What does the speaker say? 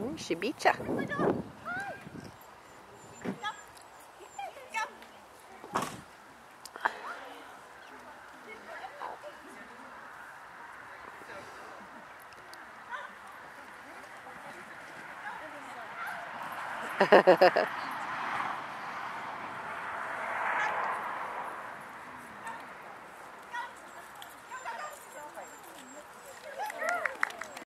Mm, she beat ya.